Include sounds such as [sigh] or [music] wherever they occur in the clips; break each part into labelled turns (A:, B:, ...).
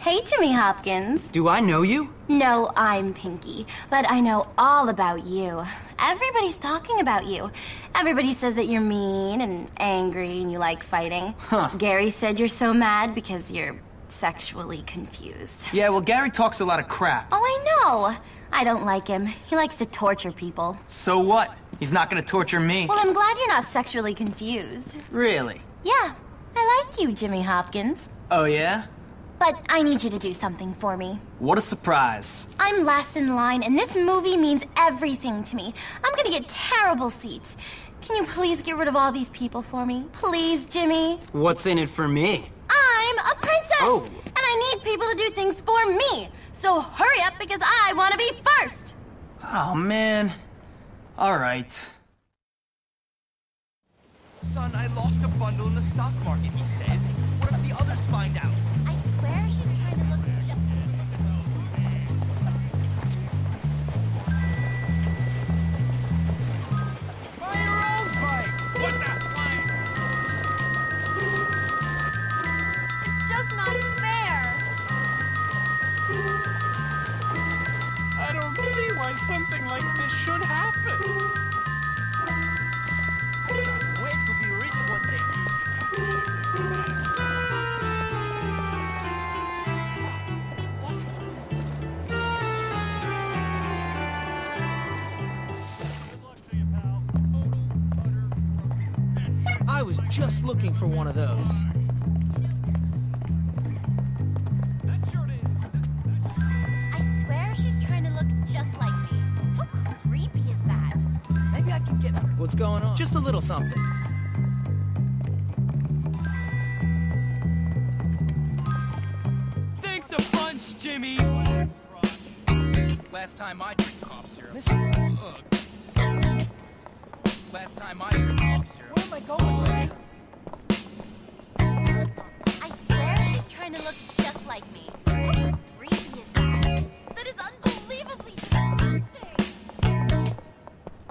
A: Hey, Jimmy Hopkins.
B: Do I know you?
A: No, I'm Pinky, but I know all about you. Everybody's talking about you. Everybody says that you're mean and angry and you like fighting.
B: Huh.
A: Gary said you're so mad because you're sexually confused.
B: Yeah, well, Gary talks a lot of crap.
A: Oh, I know. I don't like him. He likes to torture people.
B: So what? He's not gonna torture me.
A: Well, I'm glad you're not sexually confused.
B: Really?
A: Yeah, I like you, Jimmy Hopkins.
B: Oh, yeah?
A: But I need you to do something for me.
B: What a surprise.
A: I'm last in line, and this movie means everything to me. I'm gonna get terrible seats. Can you please get rid of all these people for me? Please, Jimmy?
B: What's in it for me?
A: I'm a princess!
B: Oh.
A: And I need people to do things for me. So hurry up because I want to be first!
B: Oh, man. All right.
C: Son, I lost a bundle in the stock market, he says. What if the others find out? Something like this should happen.
D: Was just looking for one of those.
A: I swear she's trying to look just like me. How creepy is that?
D: Maybe I can get. What's going on? Just a little something.
C: Thanks a bunch, Jimmy!
E: Last time I drank cough syrup.
D: Listen,
E: Ugh. Last time I drank cough syrup.
D: where am I going? Ray?
A: I swear she's trying to look just like me. How creepy is that? That is unbelievably disgusting.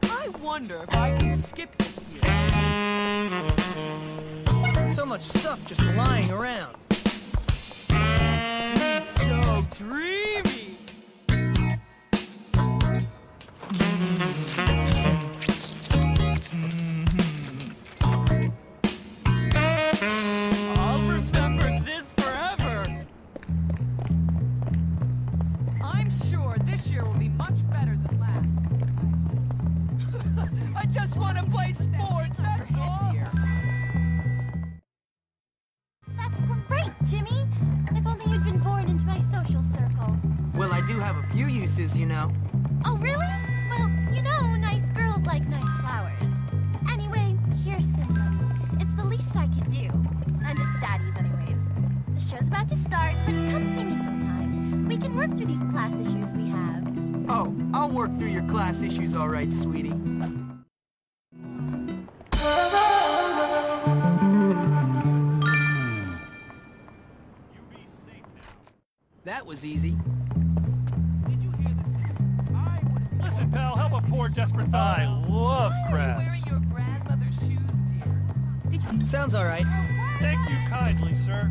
C: I wonder if I can skip this year.
D: So much stuff just lying around.
C: So dreamy! Better than last. [laughs] I just want to play sports, that's all.
A: That's great, Jimmy. If only you'd been born into my social circle.
D: Well, I do have a few uses, you know.
A: Oh, really? Well, you know, nice girls like nice flowers. Anyway, here's Simba. It's the least I could do. And it's Daddy's, anyways. The show's about to start, but come see me sometime. We can work through these class issues we have.
D: Oh, I'll work through your class issues all right, sweetie. That was easy.
C: Did you hear the citizens? I would. Listen, pal, help a poor desperate I love crabs.
E: your grandmother's shoes, dear?
D: Sounds all right.
C: Thank you kindly, sir.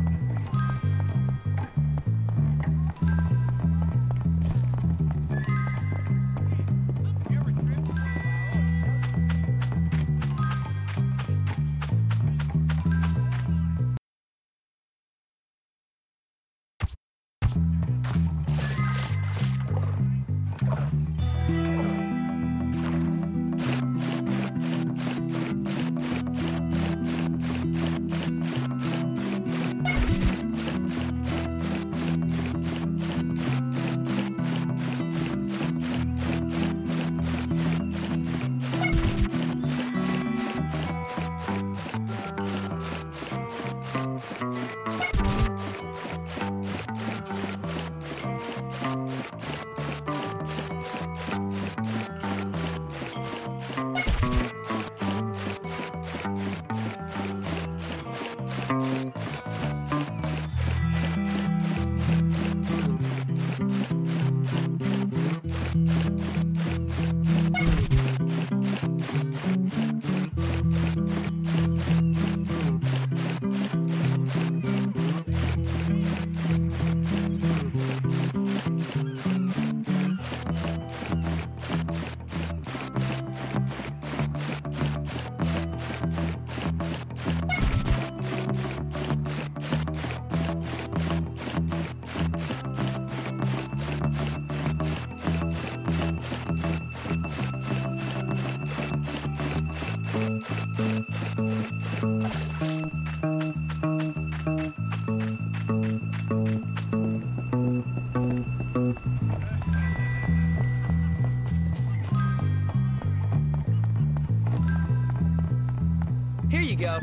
D: Here you go.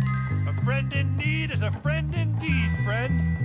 F: A friend in need is a friend indeed, friend.